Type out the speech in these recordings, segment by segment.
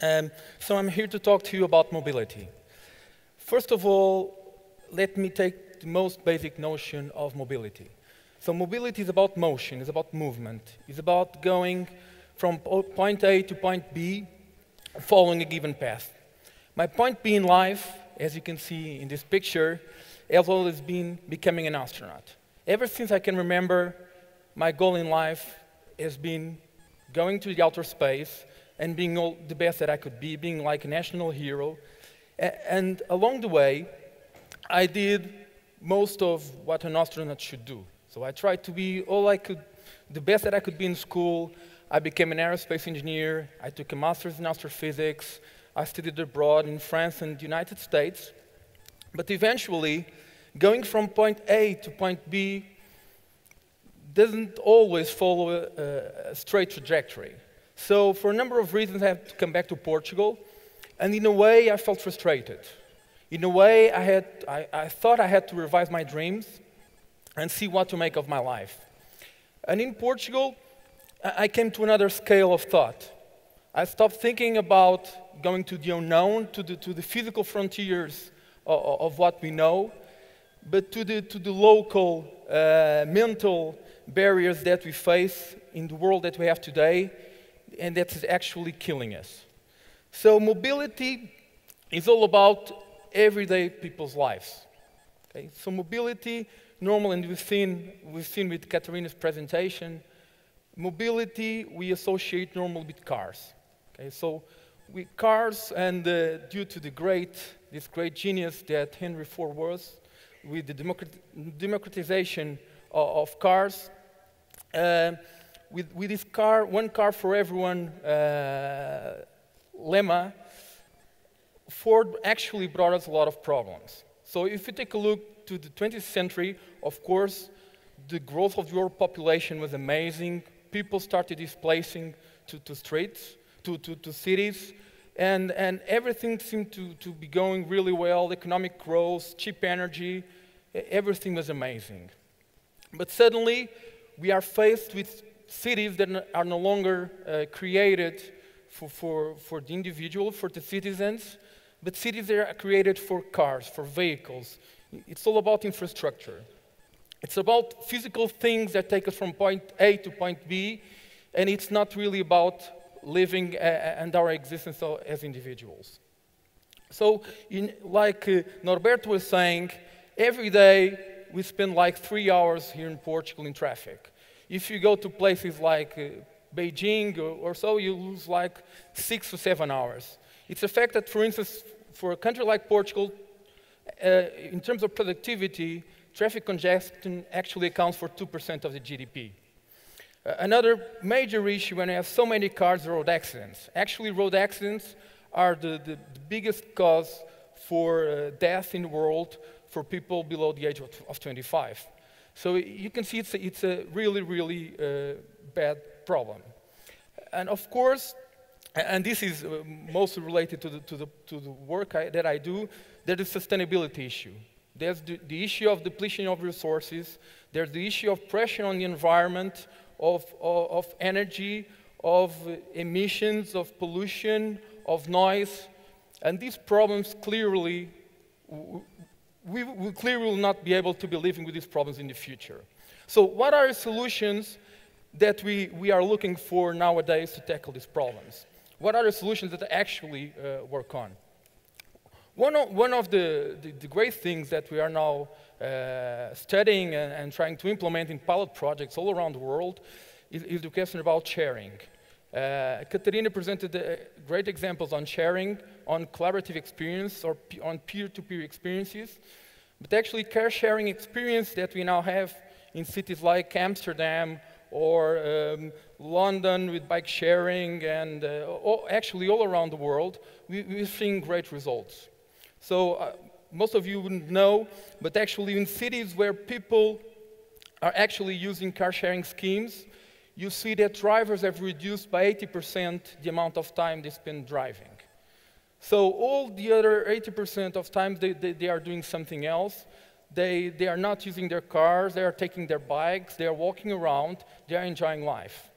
Um, so I'm here to talk to you about mobility. First of all, let me take the most basic notion of mobility. So mobility is about motion, it's about movement. It's about going from point A to point B, following a given path. My point B in life, as you can see in this picture, has always been becoming an astronaut. Ever since I can remember, my goal in life has been going to the outer space and being all the best that I could be, being like a national hero. A and along the way, I did most of what an astronaut should do. So I tried to be all I could, the best that I could be in school. I became an aerospace engineer. I took a master's in astrophysics. I studied abroad in France and the United States. But eventually, going from point A to point B doesn't always follow a, a straight trajectory. So for a number of reasons, I had to come back to Portugal. And in a way, I felt frustrated. In a way, I, had, I, I thought I had to revise my dreams and see what to make of my life. And in Portugal, I came to another scale of thought. I stopped thinking about going to the unknown, to the, to the physical frontiers of, of what we know, but to the, to the local uh, mental barriers that we face in the world that we have today, and that's actually killing us. So, mobility is all about everyday people's lives. Okay? So, mobility normal, and we've seen, we've seen with Katarina's presentation, mobility we associate normally with cars. Okay, so with cars, and uh, due to the great, this great genius that Henry Ford was, with the democrat democratization of, of cars, uh, with, with this car, one car for everyone uh, lemma, Ford actually brought us a lot of problems. So if you take a look to the 20th century, of course, the growth of world population was amazing. People started displacing to, to streets, to, to, to cities, and, and everything seemed to, to be going really well economic growth, cheap energy, everything was amazing. But suddenly, we are faced with cities that are no longer uh, created for, for, for the individual, for the citizens, but cities that are created for cars, for vehicles. It's all about infrastructure. It's about physical things that take us from point A to point B, and it's not really about living uh, and our existence as individuals. So, in, like uh, Norberto was saying, every day we spend like three hours here in Portugal in traffic. If you go to places like uh, Beijing or, or, so, you lose like six or seven hours. It's a fact that, for instance, for a country like Portugal, uh, in terms of productivity, traffic congestion actually accounts for 2% of the GDP. Uh, another major issue when you have so many cars road accidents. Actually, road accidents are the, the, the biggest cause for uh, death in the world for people below the age of, of 25. So you can see it's a, it's a really, really uh, bad problem. And of course, and this is uh, mostly related to the, to the, to the work I, that I do, there's a sustainability issue. There's the, the, issue of depletion of resources. There's the issue of pressure on the environment, of, of, of energy, of emissions, of pollution, of noise. And these problems clearly, we, we clearly will not be able to be living with these problems in the future. So what are solutions that we, we are looking for nowadays to tackle these problems? What are the solutions that actually uh, work on? One of, one of the, the, the, great things that we are now uh, studying and, and, trying to implement in pilot projects all around the world is, is the question about sharing. Uh, Katarina presented uh, great examples on sharing, on collaborative experience, or on peer-to-peer -peer experiences. But actually, car sharing experience that we now have in cities like Amsterdam or um, London with bike sharing, and uh, all, actually all around the world, we, we've seen great results. So uh, most of you wouldn't know, but actually in cities where people are actually using car sharing schemes, you see that drivers have reduced by 80% the amount of time they spend driving. So all the other 80% of times they, they, they, are doing something else. They, they are not using their cars, they are taking their bikes, they are walking around, they are enjoying life.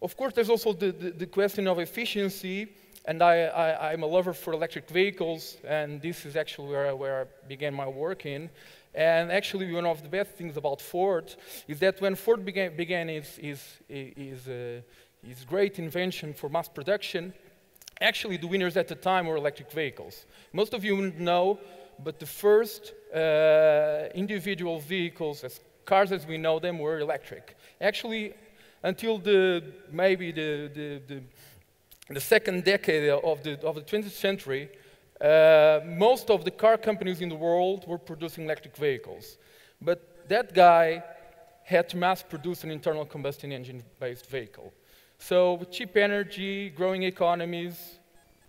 Of course, there's also the, the, the question of efficiency and I, am a lover for electric vehicles, and this is actually where I, where I began my work in. And actually, one of the best things about Ford is that when Ford began, began his, his, his, uh, great invention for mass production, actually the winners at the time were electric vehicles. Most of you wouldn't know, but the first uh, individual vehicles, as cars as we know them, were electric. Actually, until the, maybe the, the, the the second decade of the, of the 20th century, uh, most of the car companies in the world were producing electric vehicles. But that guy had to mass produce an internal combustion engine based vehicle. So, cheap energy, growing economies,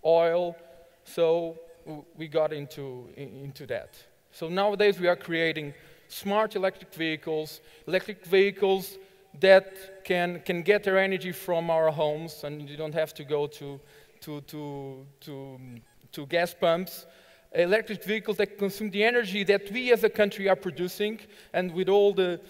oil, so we got into, into that. So, nowadays we are creating smart electric vehicles, electric vehicles that can, can get their energy from our homes and you don't have to go to, to, to, to, to gas pumps. Electric vehicles that consume the energy that we as a country are producing and with all the,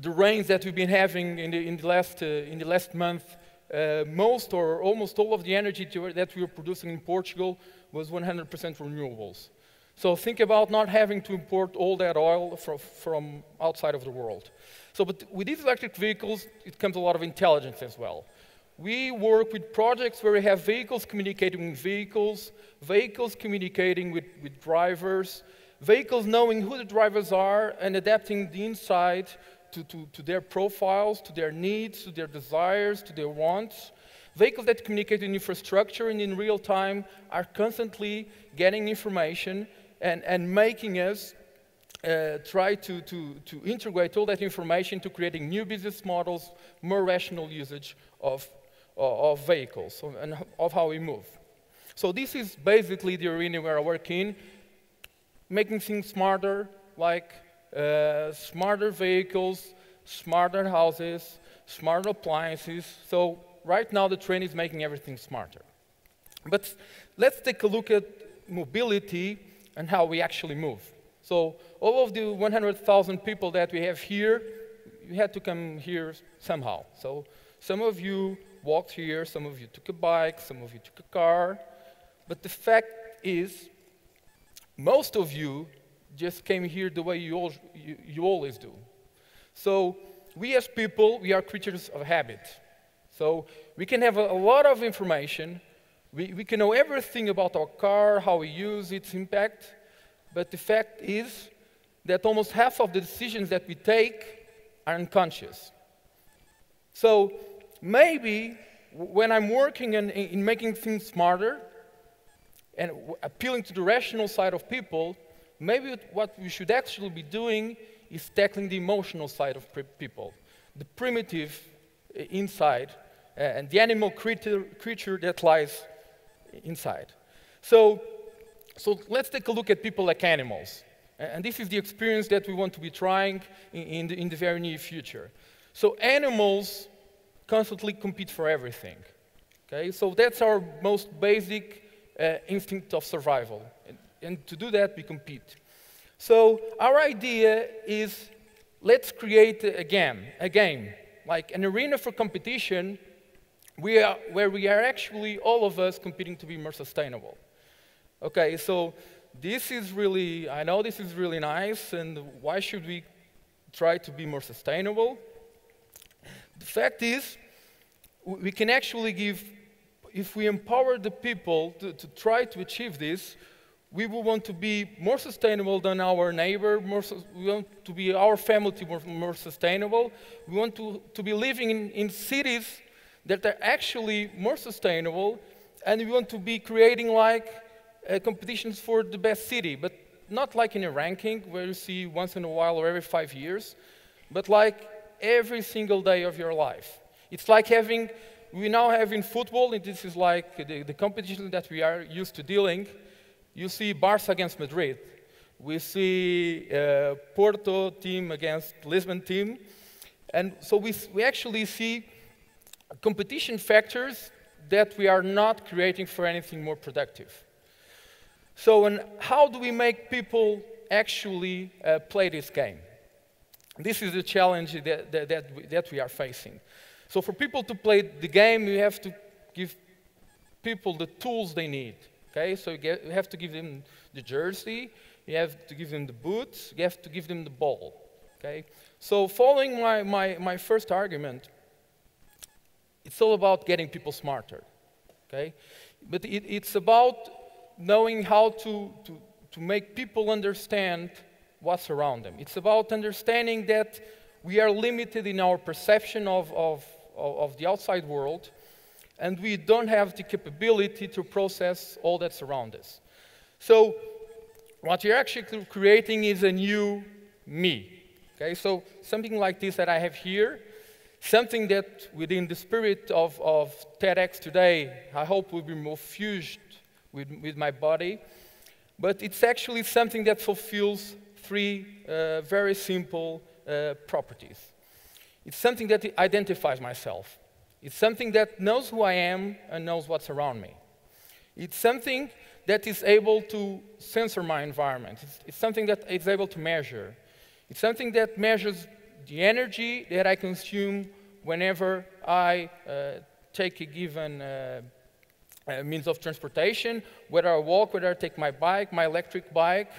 the rains that we've been having in the, in the, last, uh, in the last month, uh, most or almost all of the energy that we were producing in Portugal was 100% renewables. So think about not having to import all that oil from, from outside of the world. So, but with these electric vehicles, it comes a lot of intelligence as well. We work with projects where we have vehicles communicating with vehicles, vehicles communicating with, with drivers, vehicles knowing who the drivers are and adapting the inside to, to, to their profiles, to their needs, to their desires, to their wants. Vehicles that communicate in infrastructure and in real time are constantly getting information and, and making us uh, try to, to, to integrate all that information to creating new business models, more rational usage of, uh, of vehicles and of how we move. So this is basically the arena where I work in, making things smarter, like uh, smarter vehicles, smarter houses, smarter appliances. So right now the trend is making everything smarter. But let's take a look at mobility and how we actually move. So all of the 100,000 people that we have here, you had to come here somehow. So some of you walked here, some of you took a bike, some of you took a car. But the fact is, most of you just came here the way you, all, you, you always do. So we as people, we are creatures of habit. So we can have a, a lot of information. We, we can know everything about our car, how we use its impact, but the fact is that almost half of the decisions that we take are unconscious. So maybe when I'm working in, in making things smarter and appealing to the rational side of people, maybe what we should actually be doing is tackling the emotional side of people, the primitive uh, inside, uh, and the animal creature, creature that lies inside. So so let's take a look at people like animals. And this is the experience that we want to be trying in, in, the, in the very near future. So animals constantly compete for everything. Okay, so that's our most basic uh, instinct of survival. And, and to do that, we compete. So our idea is let's create a game, a game, like an arena for competition we are, where we are actually, all of us, competing to be more sustainable. Okay, so this is really, I know this is really nice, and why should we try to be more sustainable? The fact is, we can actually give, if we empower the people to, to try to achieve this, we will want to be more sustainable than our neighbor, more, we want to be our family more, more sustainable. We want to, to be living in, in cities that are actually more sustainable, and we want to be creating like uh, competitions for the best city, but not like in a ranking where you see once in a while or every five years, but like every single day of your life. It's like having, we now have in football, and this is like the, the competition that we are used to dealing. You see Barca against Madrid. We see uh, Porto team against Lisbon team. And so we, we actually see competition factors that we are not creating for anything more productive. So, and how do we make people actually uh, play this game? This is the challenge that, that, that, we, that we are facing. So, for people to play the game, we have to give people the tools they need. Okay, so you, get, you have to give them the jersey, you have to give them the boots, you have to give them the ball. Okay, so following my, my, my first argument, it's all about getting people smarter. Okay, but it, it's about knowing how to, to, to make people understand what's around them. It's about understanding that we are limited in our perception of, of, of the outside world, and we don't have the capability to process all that's around us. So, what you're actually creating is a new me. Okay, so something like this that I have here, something that within the spirit of, of TEDx today, I hope will be more fused with, with my body. But it's actually something that fulfills three uh, very simple uh, properties. It's something that identifies myself. It's something that knows who I am and knows what's around me. It's something that is able to censor my environment. It's, it's something that is able to measure. It's something that measures the energy that I consume whenever I uh, take a given uh, uh, means of transportation, whether I walk, whether I take my bike, my electric bike,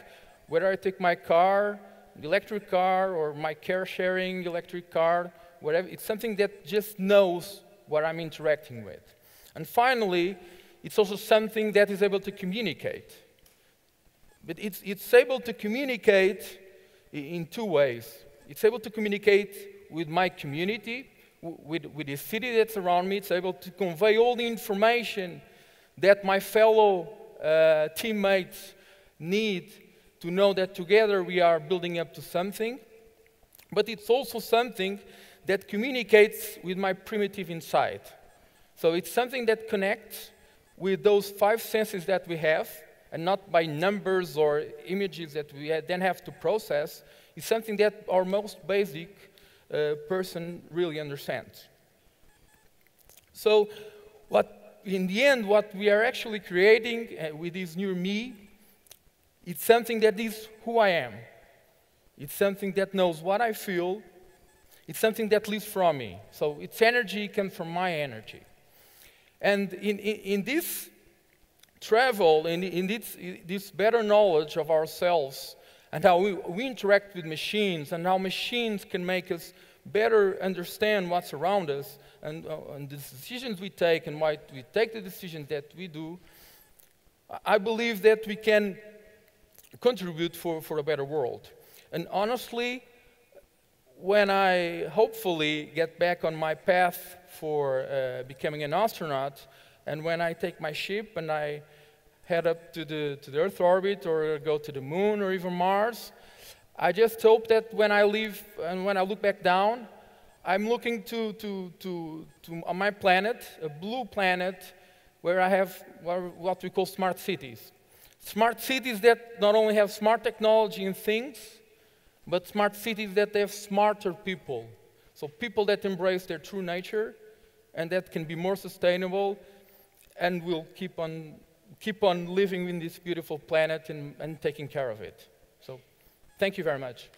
whether I take my car, electric car, or my car sharing electric car, whatever. It's something that just knows what I'm interacting with. And finally, it's also something that is able to communicate. But it's, it's able to communicate in two ways. It's able to communicate with my community, with, with the city that's around me. It's able to convey all the information that my fellow uh, teammates need to know that together we are building up to something. But it's also something that communicates with my primitive inside. So it's something that connects with those five senses that we have, and not by numbers or images that we then have to process. It's something that our most basic uh, person really understands. So, what, in the end, what we are actually creating uh, with this new me, it's something that is who I am. It's something that knows what I feel. It's something that lives from me. So its energy comes from my energy. And in, in, in this travel, in, in this, this better knowledge of ourselves and how we, we interact with machines and how machines can make us better understand what's around us and, uh, and the decisions we take and why we take the decisions that we do, I believe that we can contribute for, for a better world. And honestly, when I hopefully get back on my path for uh, becoming an astronaut, and when I take my ship and I head up to the, to the Earth orbit or go to the moon or even Mars, I just hope that when I leave and when I look back down, I'm looking to, to, to, to my planet, a blue planet, where I have what we call smart cities. Smart cities that not only have smart technology and things, but smart cities that have smarter people. So people that embrace their true nature and that can be more sustainable and will keep on, keep on living in this beautiful planet and, and taking care of it. So thank you very much.